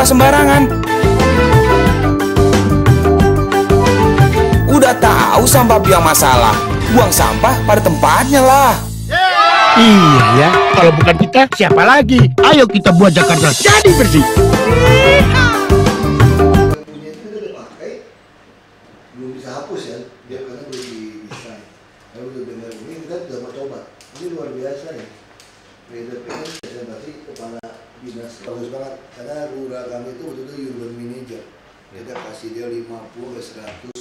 sampah sembarangan. Udah tahu sampah biang masalah, buang sampah pada tempatnya lah. Iya ya, kalau bukan kita siapa lagi? Ayo kita buat Jakarta jadi bersih. punya itu udah dipakai belum bisa hapus ya dia karena belum di desain kalau udah dengar ini kita udah mau coba ini luar biasa ya PDP kan saya berarti kepala dinas bagus banget. Karena lurah kami itu waktu itu urban manager. Kita kasih dia 50 ke 100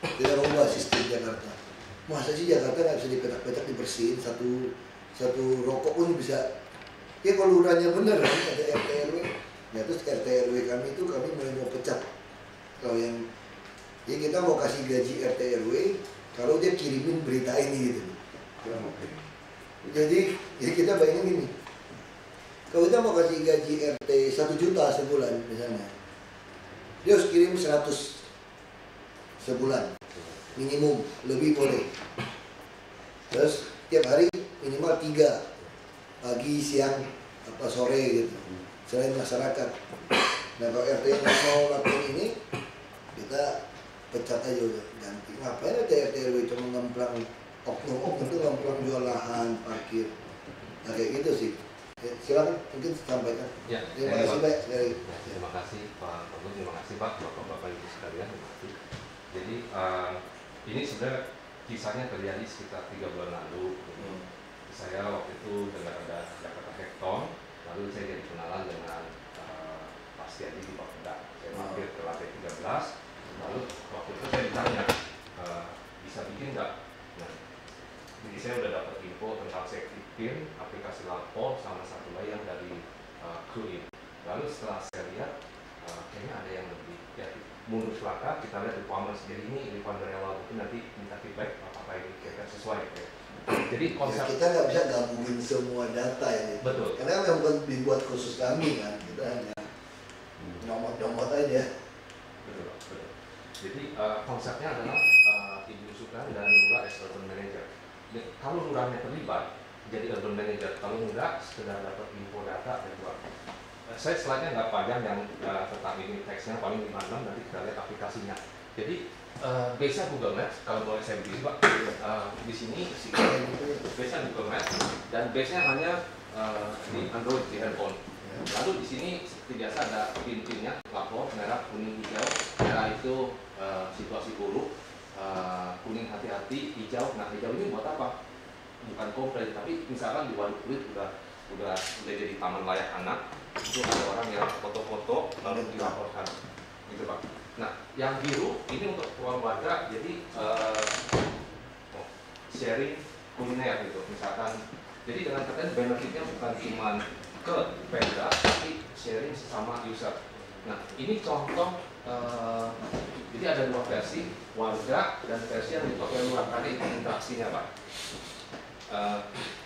kita rubah sistem Jakarta. Masa sih Jakarta nggak bisa dipetak-petak dibersihin? Satu satu rokok pun bisa. Ya kalau lurahnya bener kan ada RT RW ya terus RT RW kami itu kami mulai mau pecat. Kalau yang ya kita mau kasih gaji RT RW kalau dia kirimin berita ini gitu. Jadi ya kita bayangin gini kalau kita mau kasih gaji RT 1 juta sebulan misalnya dia harus kirim 100 sebulan minimum lebih boleh. Terus tiap hari minimal tiga pagi siang apa sore gitu. Selain masyarakat. Nah kalau RT yang mau lakukan ini kita pecat aja udah ganti. Ngapain RT RT RW cuma ngemplang oknum oknum itu ngemplang jual lahan parkir. Nah kayak gitu sih ya, silakan mungkin sampaikan Ya, terima saya kasih Pak. Ya, terima kasih Pak Bagus, terima kasih Pak, Bapak-Bapak Ibu sekalian, terima kasih. Jadi eh, ini sebenarnya kisahnya terjadi sekitar tiga bulan lalu. Jadi, Hmm. Saya waktu itu dengar ada Jakarta Hackathon, lalu saya jadi kenalan dengan eh, Pak Setiadi di Bapeda. Saya Oh. mampir ke lantai 13, lalu waktu itu saya ditanya, eh, bisa bikin nggak? Nah, jadi saya udah dapat info tentang safety pin, aplikasi lapor, sama satu lagi yang dari uh. Lalu setelah saya lihat, uh, kayaknya ada yang lebih ya mundur selangkah, kita lihat requirements jadi ini requirement dari awal mungkin nanti minta feedback apakah ini kira sesuai. Ya. Jadi Ya, konsep kita nggak bisa gabungin semua data ini betul, karena memang bukan dibuat khusus kami kan kita hanya nyomot-nyomot aja betul, betul. Jadi uh, konsepnya adalah uh, Ibu Sukran dan Lurah as urban manager. Ya, kalau lurahnya terlibat, jadi urban manager. Kalau enggak, sekedar dapat info data dan keluar. Eh, saya slide-nya nggak panjang yang uh, tentang ini teksnya paling 56 nanti kita lihat aplikasinya. Jadi uh, base-nya Google Maps kalau boleh saya berdiri Pak. Uh, di sini base-nya Google Maps dan base-nya hanya uh, di Android di handphone. Lalu di sini seperti biasa ada pin-pinnya, lapor, merah, kuning, hijau. Merah itu uh, situasi buruk, uh, kuning hati-hati, hijau. Nah hijau ini buat apa? Bukan komplain, tapi misalkan di waduk kulit udah udah udah jadi taman layak anak, itu ada orang yang foto-foto lalu dilaporkan, gitu pak. Nah yang biru ini untuk keluarga, jadi uh, sharing kuliner gitu, misalkan. Jadi dengan kata benefitnya bukan cuma ke Pemda tapi sharing sesama user. Nah ini contoh eh, jadi ada dua versi warga dan versi yang dipakai lurah tadi interaksinya pak. Eh,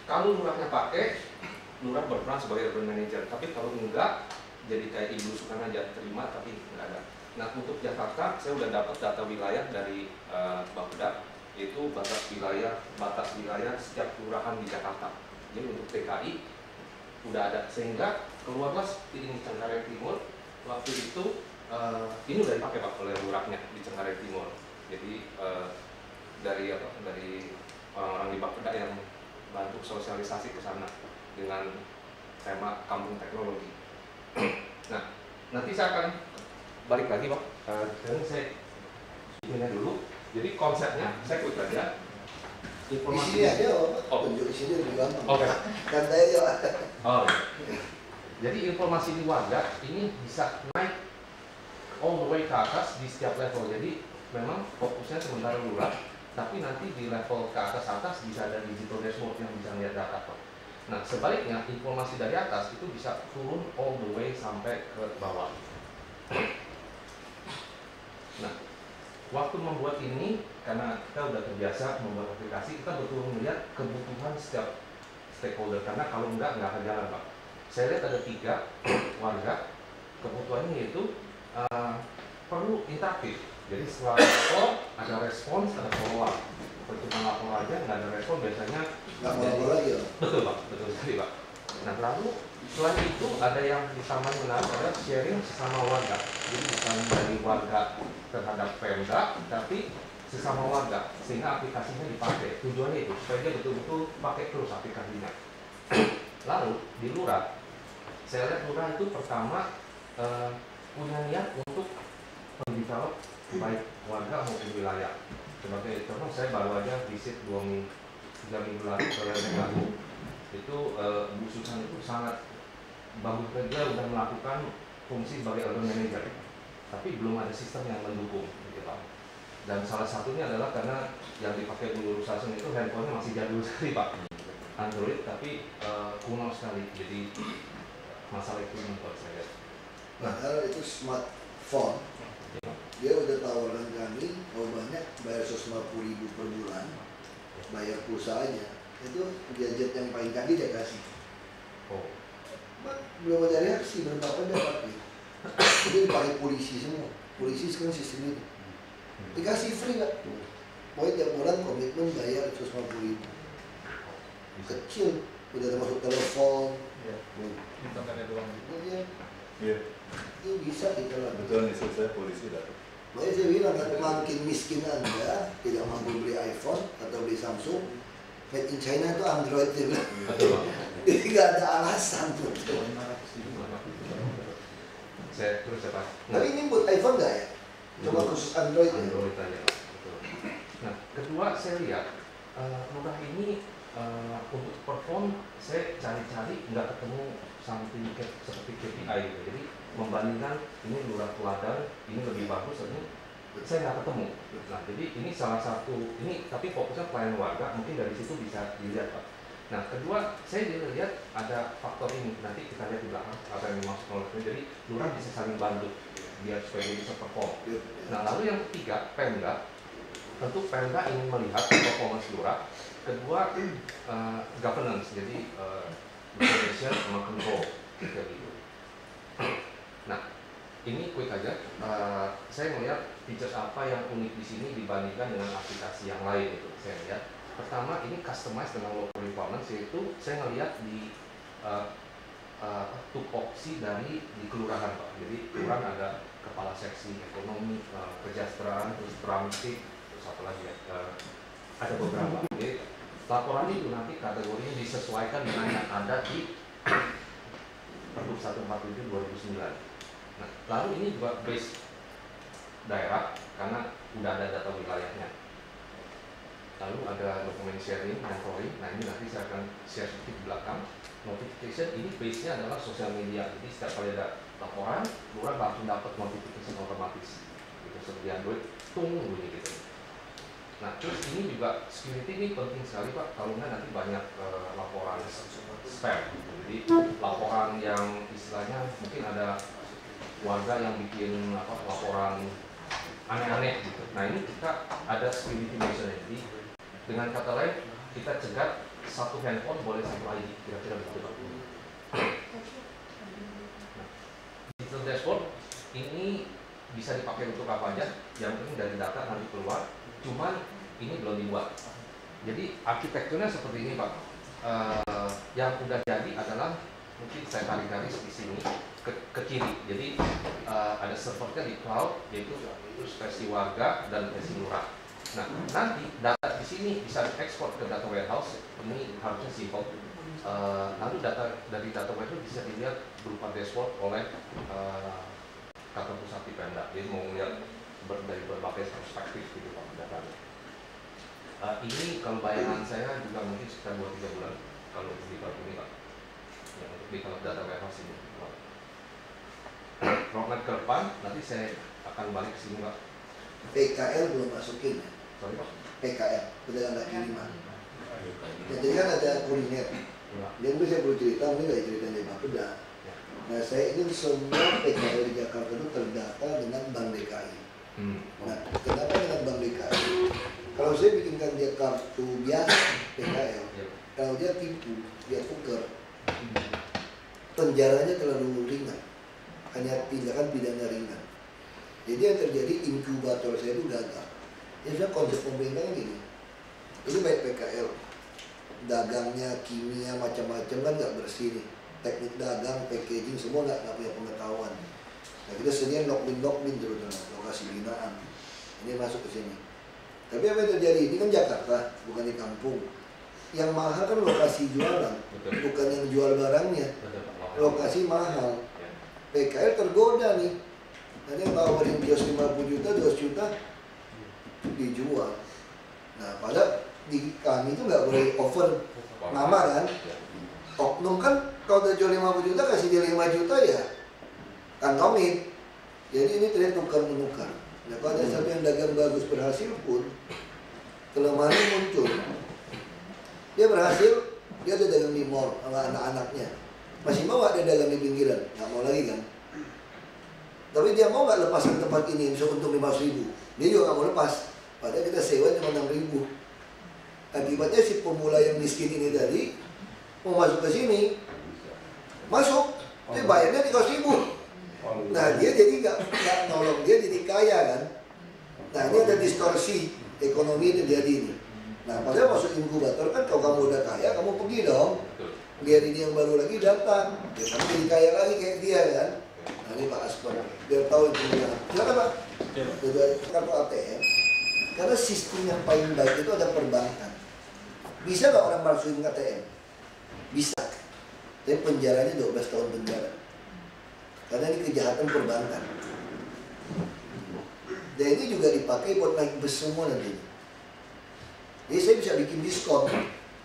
kalau lurahnya pakai lurah berperan sebagai urban manager. Tapi kalau enggak jadi kayak ibu suka aja terima tapi enggak ada. Nah untuk Jakarta saya udah dapat data wilayah dari eh, Bapeda yaitu batas wilayah batas wilayah setiap kelurahan di Jakarta. Jadi untuk TKI udah ada. Sehingga keluarlah ini Cengkareng Timur. Waktu itu eh, ini udah dipakai pak oleh lurahnya di Cengkareng Timur. Jadi eh, dari apa dari orang-orang di Bapeda yang bantu sosialisasi ke sana dengan tema kampung teknologi nah nanti saya akan balik lagi pak Eh, dan saya ini dulu jadi konsepnya saya klik aja di sini aja Pak. Oh. tunjuk di sini lebih gampang Oke. santai aja Pak. Oh, iya. jadi informasi di warga ini bisa naik all the way ke atas di setiap level. Jadi memang fokusnya sementara lurah, tapi nanti di level ke atas atas bisa ada digital dashboard yang bisa melihat data. Pak. Nah sebaliknya informasi dari atas itu bisa turun all the way sampai ke bawah. Nah, waktu membuat ini karena kita udah terbiasa membuat aplikasi, kita betul melihat kebutuhan setiap stakeholder karena kalau enggak nggak akan jalan pak. Saya lihat ada tiga warga kebutuhannya yaitu uh, perlu interaktif. Jadi setelah lapor ada respons, ada follow up. Percuma lapor aja nggak ada respon biasanya nggak mau apa lagi ya? Betul pak, betul sekali pak. Nah lalu selain itu ada yang di taman menarik adalah sharing sesama warga. Jadi bukan dari warga terhadap Pemda tapi sesama warga. Sehingga aplikasinya dipakai. Tujuannya itu supaya dia betul-betul pakai terus aplikasinya. Lalu di lurah saya lihat lurah itu pertama eh, punya niat untuk mendevelop baik warga maupun wilayah. Sebagai contoh saya baru aja visit dua minggu tiga minggu lalu ke Lagu itu eh, Bu Susan itu sangat bagus kerja udah melakukan fungsi sebagai urban manager. Tapi belum ada sistem yang mendukung gitu Pak. Dan salah satunya adalah karena yang dipakai dulu Susan itu handphonenya masih jadul sekali Pak. Android tapi eh, kuno sekali. Jadi masalah itu menurut saya Padahal itu smartphone. Dia udah tawaran kami, kalau banyak bayar 150 ribu per bulan, bayar pulsa aja. Itu gadget yang paling canggih dia kasih. oh Cuma belum ada reaksi, belum apa dia pakai. Jadi dipakai polisi semua. Polisi sekarang sistem itu. Dikasih free nggak? Pokoknya tiap bulan komitmen bayar 150 ribu. Kecil, udah termasuk telepon. Internet doang. Itu dia, Iya, itu bisa kita lakukan. betul istri saya polisi dah. Makanya saya bilang kan makin miskin anda tidak mampu beli iPhone atau beli Samsung, made in China itu Android betul Pak Jadi nggak ada alasan tuh. saya terus ya Pak Tapi ini buat iPhone nggak ya? Cuma khusus Android ya? Android aja. Nah, kedua saya lihat eh, lurah ini eh, untuk perform saya cari-cari nggak ketemu something ke- seperti KPI. Jadi membandingkan ini lurah teladan ini lebih bagus ini saya nggak ketemu. Nah, jadi ini salah satu ini tapi fokusnya pelayanan warga mungkin dari situ bisa dilihat pak. Nah, kedua saya juga lihat ada faktor ini nanti kita lihat di belakang apa yang dimaksud oleh jadi lurah bisa saling bantu biar supaya bisa perform. Nah, lalu yang ketiga, Pemda. Tentu Pemda ingin melihat performance lurah. Kedua, eh, governance, jadi eh, regulation sama control, gitu. Nah, ini quick aja. Eh, saya melihat features apa yang unik di sini dibandingkan dengan aplikasi yang lain itu. Saya lihat. Pertama, ini customize dengan local requirements, yaitu saya melihat di eh, eh, tupoksi dari di kelurahan pak. Jadi kelurahan ada kepala seksi ekonomi, eh, kesejahteraan, terus tramsik, terus apa lagi ya? eh, ada beberapa. Jadi laporan itu nanti kategorinya disesuaikan dengan yang ada di Pergub 147 2009. Nah, lalu ini juga base daerah karena udah ada data wilayahnya. Lalu ada dokumen sharing, mentoring. Nah ini nanti saya akan share sedikit di belakang. Notification ini base-nya adalah sosial media. Jadi setiap kali ada laporan, lurah langsung dapat notification otomatis. Gitu seperti Android, tung bunyi gitu. Nah terus ini juga security ini penting sekali Pak. Kalau nggak nanti banyak eh, laporan spam. Jadi laporan yang istilahnya mungkin ada warga yang bikin apa laporan aneh-aneh gitu. Nah ini kita ada measure jadi dengan kata lain kita cegat satu handphone boleh satu ID kira-kira begitu Pak. Nah, digital dashboard ini bisa dipakai untuk apa aja? Yang penting dari data nanti keluar. Cuman ini belum dibuat. Jadi arsitekturnya seperti ini Pak. Eh, yang udah jadi adalah mungkin saya tarik garis di sini ke, ke kiri. Jadi eh, ada servernya di cloud yaitu versi warga dan versi lurah. Nah nanti data di sini bisa diekspor ke data warehouse. Ini harusnya simple. Eh, lalu data dari data warehouse bisa dilihat berupa dashboard oleh eh, kantor pusat di Pemda. Jadi mau melihat ber- dari berbagai perspektif gitu Pak datanya. Eh, ini kalau bayangan saya juga mungkin sekitar 2-3 bulan kalau di ini Pak. Di kalau data warehouse ini. Roadmap ke depan nanti saya akan balik ke sini Pak. PKL belum masukin ya. Sorry Pak. PKL, pedagang kaki lima. Ya, jadi kan ada kuliner. Yang itu saya perlu cerita, mungkin nggak cerita dari Pak Peda. Nah, saya ingin semua PKL di Jakarta itu terdata dengan Bank DKI. Hmm. Nah, kenapa dengan Bank DKI? Kalau saya bikinkan dia kartu biasa PKL, Ya. kalau dia tipu, dia tuker, penjaranya terlalu ringan, hanya tindakan pidana ringan. Jadi yang terjadi inkubator saya itu gagal. Ya sudah konsep pemerintah gini, ini baik PKL, dagangnya kimia macam-macam kan nggak bersih nih. teknik dagang, packaging semua nggak nggak punya pengetahuan. Nah kita sediain lockmin lockmin terutama lokasi binaan. Ini masuk ke sini. Tapi apa yang terjadi? Ini kan Jakarta, bukan di kampung. Yang mahal kan lokasi jualan, bukan yang jual barangnya. Lokasi mahal. PKL tergoda nih. Ada yang tawarin kios 50 juta, 200 juta dijual. Nah, pada di kami itu nggak boleh over nama kan. Oknum kan kalau udah jual 50 juta kasih dia 5 juta ya kantongin. Jadi ini tren tukar menukar. Nah, kalau ada satu yang dagang bagus berhasil pun kelemahannya muncul. Dia berhasil, dia ada dagang di mall sama anak-anaknya. Masih mau nggak dia dagang di pinggiran? Nggak mau lagi kan? Tapi dia mau nggak lepaskan tempat ini bisa untung 500 ribu? Dia juga nggak mau lepas. Padahal kita sewa cuma 6 ribu. Akibatnya si pemula yang miskin ini tadi mau masuk ke sini, masuk, tapi bayarnya 300 ribu. Nah dia jadi nggak nggak nolong dia jadi kaya kan. Nah ini ada distorsi ekonomi terjadi ini. Nah padahal masuk inkubator kan kalau kamu udah kaya kamu pergi dong. Biar ini yang baru lagi datang. Ya kamu jadi kaya lagi kayak dia kan. Nah ini Pak Aspar. Biar tahu itu ya. Silakan Pak. Udah kartu ATM. Karena sistem yang paling baik itu ada perbankan. Bisa nggak orang masukin ATM? Bisa. Tapi penjaranya 12 tahun penjara. Karena ini kejahatan perbankan. Dan ini juga dipakai buat naik bus semua nanti. Jadi saya bisa bikin diskon.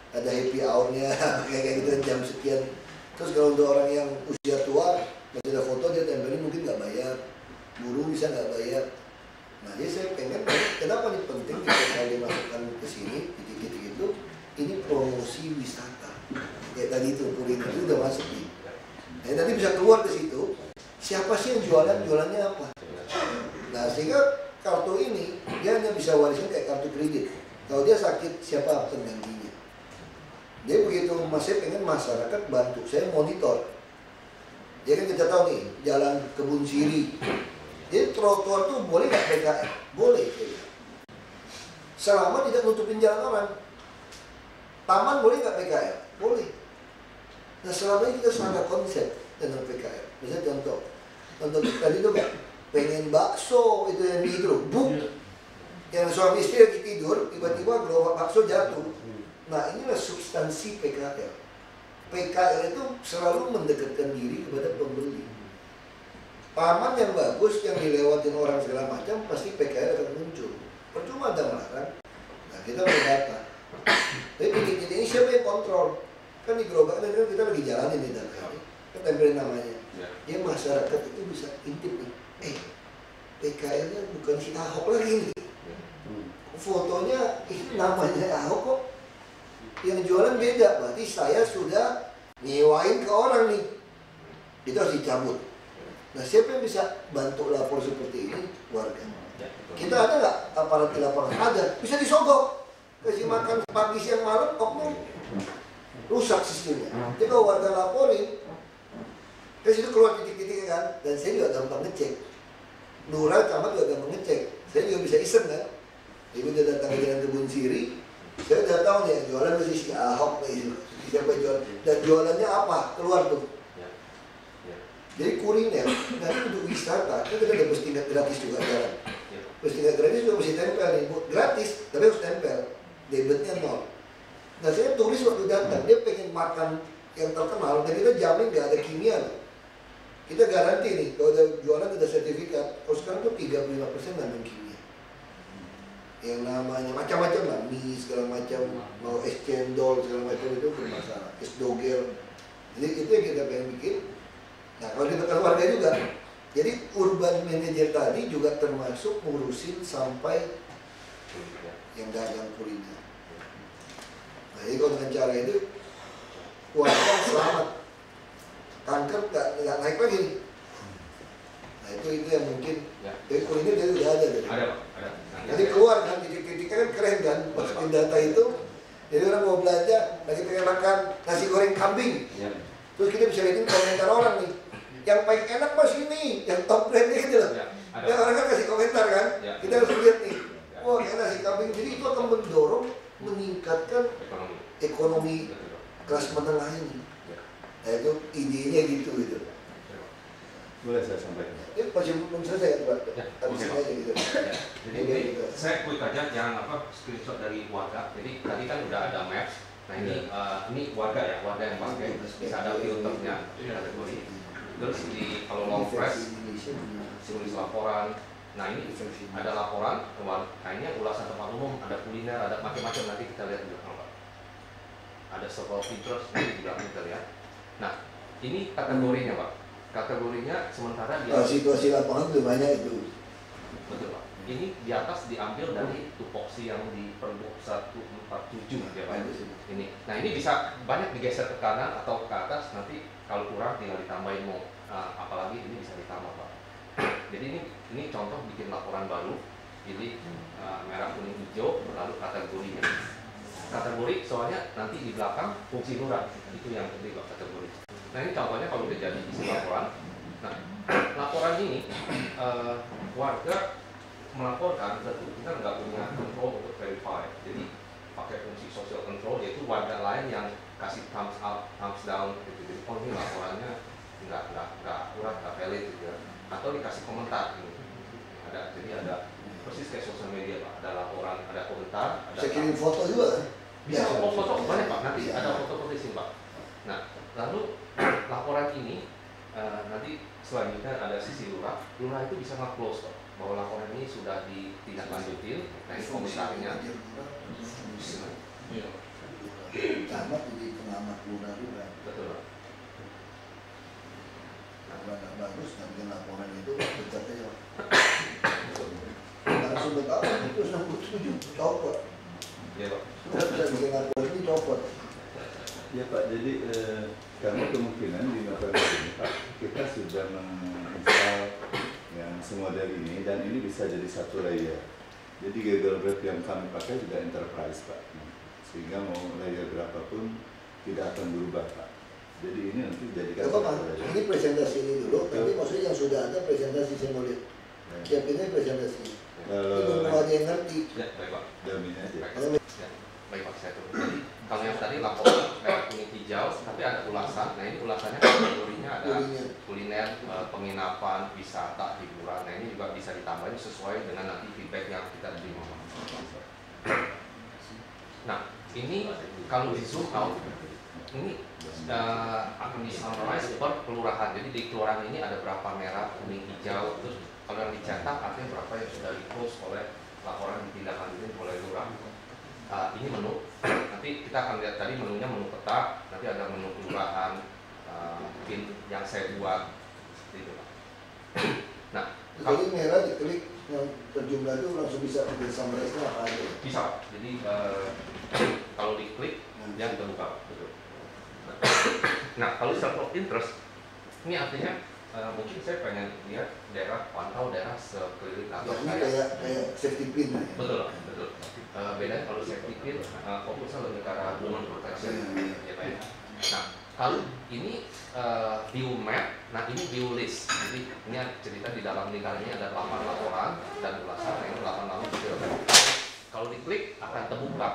Ada happy hour-nya, kayak gitu jam sekian. Terus kalau untuk orang yang usia tua, masih ada foto dia tempelin mungkin nggak bayar. Guru bisa nggak bayar. Nah, jadi saya pengen, kenapa nih penting kita dimasukkan ke sini, titik-titik itu, ini promosi wisata. Kayak tadi itu, kuliner itu udah masuk nih. Nah, nanti bisa keluar ke situ, siapa sih yang jualan, jualannya apa? Nah, sehingga kartu ini, dia hanya bisa warisan kayak kartu kredit. Kalau dia sakit, siapa penggantinya? Dia begitu, mas saya pengen masyarakat bantu, saya monitor. Ya kan kita tahu nih, jalan kebun siri. Jadi trotoar tuh boleh nggak PKL? Boleh. Selama tidak nutupin jalan orang. Taman boleh nggak PKL? Boleh. Nah selama ini kita sudah ada konsep tentang PKL. Misalnya contoh, contoh tadi itu kan pengen bakso itu yang di itu buk. Yang suami istri lagi tidur, tiba-tiba gerobak bakso jatuh. Nah inilah substansi PKL. PKL itu selalu mendekatkan diri kepada pembeli. Taman yang bagus yang dilewatin orang segala macam pasti PKL akan muncul. Percuma ada melarang. Nah kita berdata. Tapi titik-titik ini siapa yang kontrol? Kan di gerobak kan kita lagi jalanin di data ini. Kan tempelin namanya. Ya. Ya masyarakat itu bisa intip nih. Eh, PKL-nya bukan si Ahok lagi nih. Fotonya ini namanya Ahok kok. Yang jualan beda. Berarti saya sudah nyewain ke orang nih. Itu harus dicabut. Nah siapa yang bisa bantu lapor seperti ini? Warga. Ya. Kita ada nggak aparat di lapangan? Ada. Bisa disogok. Kasih makan pagi siang malam, oknum. Rusak sistemnya. Jadi kalau warga laporin, terus itu keluar titik-titik kan. Dan saya juga gampang ngecek. Lurah camat juga gampang ngecek. Saya juga bisa iseng kan. Ibu udah datang ke jalan kebun siri. Saya udah tahu nih, jualan masih si Ahok nih. Siapa jual. Dan jualannya apa? Keluar tuh. Ya. Ya. Jadi kuliner, nanti untuk wisata, kan kita ada tingkat gratis juga jalan. Ya. Bus tingkat gratis juga mesti tempel nih, gratis, tapi harus tempel. Debitnya nol. Nah saya tulis waktu datang, dia pengen makan yang terkenal, dan kita jamin gak ada kimia loh. Kita garanti nih, kalau udah jualan ada sertifikat, kalau sekarang tuh 35% mengandung kimia. Yang namanya macam-macam lah, mie segala macam, mau es cendol segala macam itu bermasalah, es dogel. Jadi itu yang kita pengen bikin, Nah, kalau di tekan warga juga. Jadi urban manager tadi juga termasuk ngurusin sampai Ya. yang dagang kuliner. Nah, jadi kalau dengan cara itu warga selamat. Kanker nggak naik lagi. Nah itu itu yang mungkin. Ya. Jadi kuliner dia udah ada. Ada, Pak. Ada. Jadi keluar kan titik-titiknya kan keren kan masukin data itu. Jadi orang mau belanja lagi pengen makan nasi goreng kambing. Ya. Terus kita bisa lihatin komentar orang nih. Yang paling enak mas ini, yang top brandnya gitu loh. Ya. Ya orang kan kasih komentar kan. Ya. Kita harus lihat nih. Wah kayak nasi kambing. Jadi itu akan mendorong meningkatkan Ekonomi. ekonomi kelas menengah ini. Ya. Nah itu ide Ya, habisin oke, aja gitu. Ya, jadi ini gitu. saya quick aja yang apa screenshot dari warga. Jadi tadi kan udah ada maps. Nah ini eh, ini warga ya, warga yang pakai bisa ada filternya kategori. Terus di kalau long press tulis laporan. Nah ini ada laporan, kayaknya ulasan tempat umum, ada kuliner, ada macam-macam nanti kita lihat di belakang Pak. Ada interest nanti di belakang kita lihat. Nah ini kategorinya Pak. Kategorinya sementara di Kalau situasi lapangan tuh banyak itu. betul Pak. Ini di atas diambil dari tupoksi yang di Pergub 147 ya Pak. Ini. Nah ini bisa banyak digeser ke kanan atau ke atas nanti kalau kurang tinggal ditambahin mau Ah, apalagi ini bisa ditambah Pak. Jadi ini ini contoh bikin laporan baru. Jadi ah, merah kuning hijau lalu kategorinya. Kategori soalnya nanti di belakang fungsi lurah itu yang penting Pak kategori. Nah ini contohnya kalau udah jadi isi laporan. Nah laporan ini eh, warga melaporkan tentu kita nggak punya control untuk verify. Jadi pakai fungsi social control yaitu warga lain yang kasih thumbs up, thumbs down gitu. Jadi oh ini laporannya nggak nggak nggak akurat, nggak valid gitu ya. Atau dikasih komentar gitu. Ada jadi ada persis kayak sosial media pak. Ada laporan, ada komentar, ada Bisa kirim foto juga kan? bisa Bisa. foto-foto banyak pak. Nanti ada foto-foto di sini pak. Nah lalu laporan ini eh, nanti selanjutnya ada sisi lurah. Lurah itu bisa nge-close pak bahwa laporan ini sudah ditindaklanjutin. Nah ini komentarnya. Iya. Camat jadi pengamat lurah juga. Betul nggak bagus, bikin laporan itu aja. Karena sudah tahu itu 67 copot. Iya pak. Nggak bisa bikin laporan ini copot. Ya Pak, jadi eh, karena kemungkinan di November ini Pak, kita sudah menginstal yang semua dari ini dan ini bisa jadi satu layer. Jadi Google Drive yang kami pakai juga enterprise Pak, sehingga mau layer berapapun tidak akan berubah Pak. Jadi ini nanti jadikan Coba Pak, ini presentasi ini dulu, tapi maksudnya yang sudah ada presentasi saya mau lihat. Ya. Siapinnya presentasi. Kalau Ini belum ada yang ngerti. Ya baik pak. Damin aja. Baik. Ya, pak saya turun. Jadi kalau yang tadi laporan merah kuning hijau, tapi ada ulasan. Nah ini ulasannya kategorinya ada kuliner, eh, penginapan, wisata, hiburan. Nah ini juga bisa ditambahin sesuai dengan nanti feedback yang kita terima. Nah ini kalau di zoom out, ini eh, akan di summarize per kelurahan. Jadi di kelurahan ini ada berapa merah, kuning, hijau. Terus kalau yang dicetak artinya berapa yang sudah di close oleh laporan ditindaklanjutin oleh lurah. Ah, ini menu. Nanti kita akan lihat tadi menunya menu peta. Nanti ada menu kelurahan, ah, pin yang saya buat. Seperti itu, Pak. Nah, Jadi merah diklik yang berjumlah itu langsung bisa di summarize apa aja. bisa Pak. Jadi eh, kalau diklik dia terbuka. Pak. Betul. Nah, kalau circle of interest ini artinya eh, mungkin saya pengen lihat daerah pantau daerah sekeliling atau Jadi kayak kayak safety pin ya. betul Eh, bedanya kalau saya pikir eh, fokusnya lebih ke arah women protection. Ya Pak ya. nah kalau ini eh, view map nah ini view list jadi ini cerita di dalam lingkaran ini ada 8 laporan dan ulasan nah ini 8 laporan detail kalau diklik akan terbuka.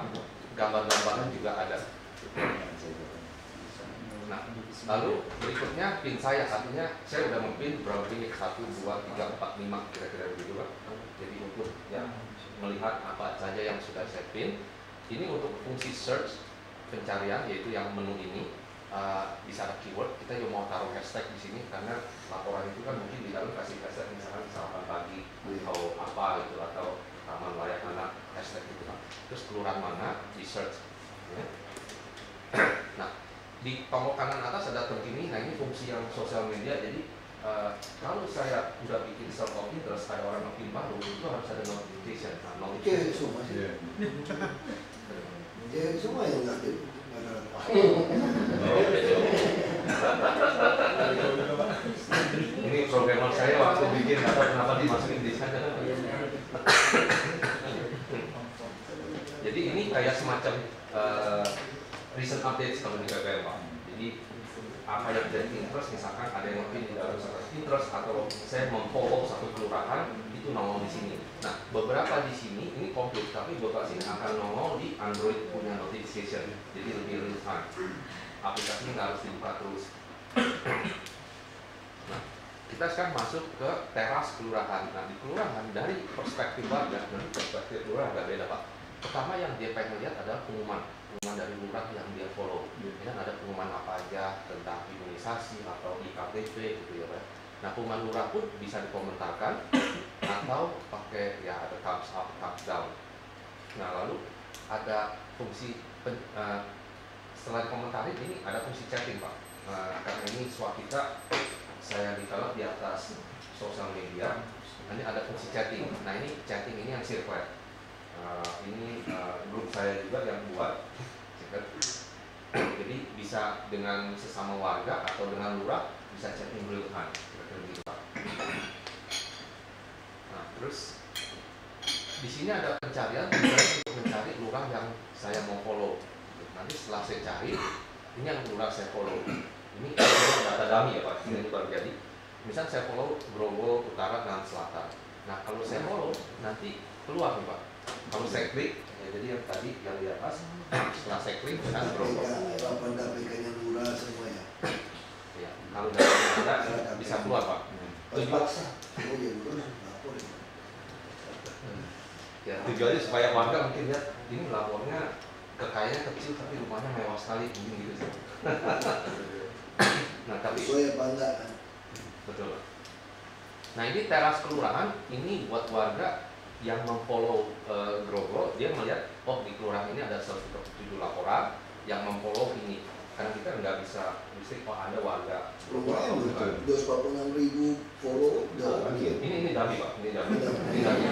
Gambar-gambarnya juga ada. Nah lalu berikutnya pin saya. Artinya saya udah mempin berapa pin 1, 2, 3, 4, 5 kira-kira begitu Pak. Jadi untuk ya melihat apa saja yang sudah saya pin. Ini untuk fungsi search pencarian yaitu yang menu ini uh, bisa ada keyword. Kita juga mau taruh hashtag di sini karena laporan itu kan mungkin di dalam kasih hashtag misalkan sarapan pagi atau apa gitu atau taman layak anak hashtag gitu kan. Terus kelurahan mana di search. ya. nah di tombol kanan atas ada terkini. Nah ini fungsi yang sosial media jadi Uh, kalau saya udah bikin search of interest ada orang makin baru itu harus ada notification. Nah, notification semua sih. Ya, semua yang ngerti. ini programmer saya waktu bikin atau kenapa dimasukin di sana. Jadi ini kayak semacam uh, recent updates kalau di KPM Pak. Jadi apa yang jadi interest misalkan ada yang mungkin di dalam satu interest atau saya memfollow satu kelurahan itu nongol di sini. Nah beberapa di sini ini komplit tapi beberapa sini akan nongol di Android punya notification. Jadi lebih real time aplikasinya nggak harus dibuka terus. Nah kita sekarang masuk ke teras kelurahan. Nah di kelurahan dari perspektif warga, dari perspektif kelurahan agak beda pak. Pertama yang dia pengen lihat adalah pengumuman, pengumuman dari lurah yang dia follow. Ini kan ada pengumuman apa aja tentang imunisasi atau IKTP gitu ya pak. Nah pengumuman lurah pun bisa dikomentarkan atau pakai ya ada thumbs up, thumbs down. Nah lalu ada fungsi pen- eh, setelah dikomentarin ini ada fungsi chatting pak. Nah, karena ini kita saya develop di atas sosial media. Nanti ada fungsi chatting. Nah ini chatting ini yang circle. Eh, ini eh, grup saya juga yang buat. Circle. Jadi bisa dengan sesama warga atau dengan lurah bisa chatting Pak. Nah terus di sini ada pencarian untuk mencari lurah yang saya mau follow. Nanti setelah saya cari, ini yang lurah saya follow. Ini data dummy ya Pak, ini baru jadi. Misal saya follow Grogol Utara dan Selatan. Nah kalau saya follow nanti keluar nih Pak. Kalau saya klik, ya, jadi yang tadi yang di atas, setelah saya klik kan Grogol. KPK, apa KPK-nya lurah semua ya. Ya, kalau data ada bisa keluar Pak. Harus paksa. Oh iya lurah lapor ya. Ya, tujuannya supaya warga mungkin lihat ini lapornya kekayaannya kecil tapi rumahnya mewah sekali mungkin gitu nah tapi Sesuai apa enggak kan? betul. Nah ini teras kelurahan ini buat warga yang memfollow eh, Grogol dia melihat oh di kelurahan ini ada 107 laporan yang memfollow ini. Karena kita nggak bisa mesti oh ada warga. Lumayan Betul. dua ratus enam ribu follow udah oke. iya. ini ini dami pak. Ini dami ini dami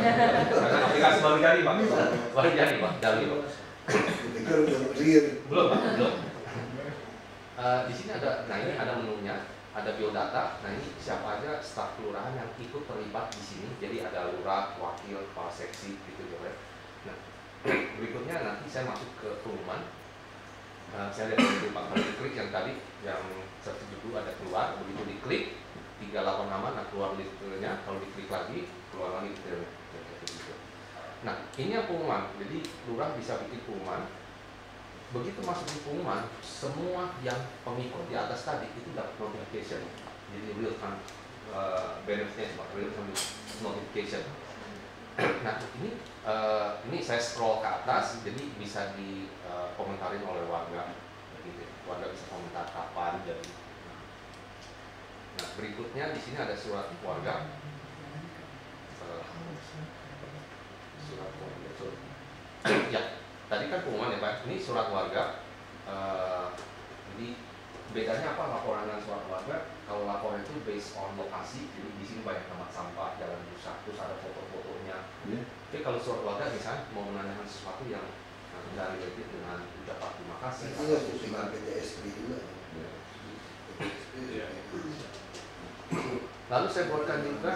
karena aplikasi baru jadi pak. Baru jadi pak. Dami pak. Belum Pak, belum. Eh, di sini ada nah ini ada menunya ada biodata nah ini siapa aja staf kelurahan yang ikut terlibat di sini. Jadi ada lurah wakil kepala seksi gitu ya. Pak. nah berikutnya nanti saya masuk ke pengumuman. Eh, saya lihat dulu pak kalau diklik yang tadi yang 170 ada keluar. Begitu diklik 38 nama nah keluar detailnya kalau diklik lagi keluar lagi detailnya Ya, gitu. nah ini yang pengumuman. Jadi lurah bisa bikin pengumuman begitu masuk di pengumuman semua yang pengikut di atas tadi itu dapat notification. Jadi real time uh, benefitnya seperti real time notification. Nah ini uh, ini saya scroll ke atas jadi bisa di uh, komentarin oleh warga. Gitu warga bisa komentar kapan jadi. Nah berikutnya di sini ada surat warga. Uh, surat warga ya tadi kan pengumuman ya pak ini surat warga Eh, jadi bedanya apa laporan dengan surat warga kalau laporan itu based on lokasi jadi di sini banyak tempat sampah jalan rusak terus ada foto-fotonya Iya. tapi kalau surat warga misalnya mau menanyakan sesuatu yang nggak related dengan ucapan terima kasih Itu atau harus ucapan dengan PTSP juga. Iya. Iya. lalu saya buatkan juga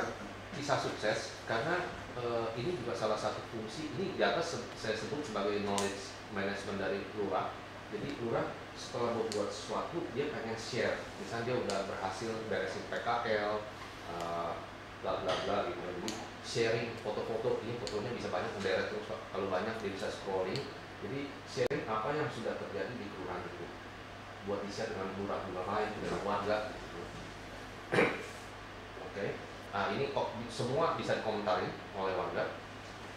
kisah sukses karena eh, ini juga salah satu fungsi. Ini di atas saya sebut sebagai knowledge management dari lurah jadi lurah setelah membuat sesuatu dia pengen share. Misalnya dia udah berhasil beresin PKL eh, bla bla bla gitu. Jadi sharing foto-foto ini fotonya bisa banyak mendarat terus kalau banyak dia bisa scrolling. Jadi sharing apa yang sudah terjadi di kelurahan itu. Buat share dengan lurah-lurah lain dengan warga gitu. Oke, nah ini kok semua bisa dikomentarin oleh warga.